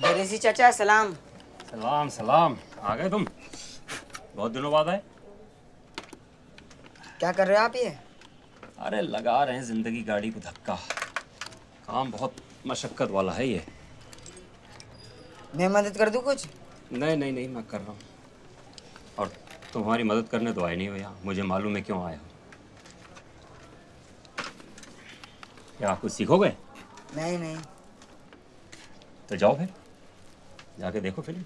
दरेसी चाचा सलाम। सलाम सलाम। आ गए तुम? बहुत दिनों बाद आए। क्या कर रहे हो आप ये? अरे लगा रहे हैं ज़िंदगी गाड़ी को धक्का। काम बहुत मशक्क़त वाला है ये। मैं मदद कर दूँ कुछ? नहीं नहीं नहीं मैं कर रहा हूँ। और तुम्हारी मदद करने तो आए नहीं हो यहाँ। मुझे मालूम है क्यों आए हो। क्या आप कुछ सीखोगे? नहीं नहीं। तो जाओ फिर। जाके देखो फ़िल्म।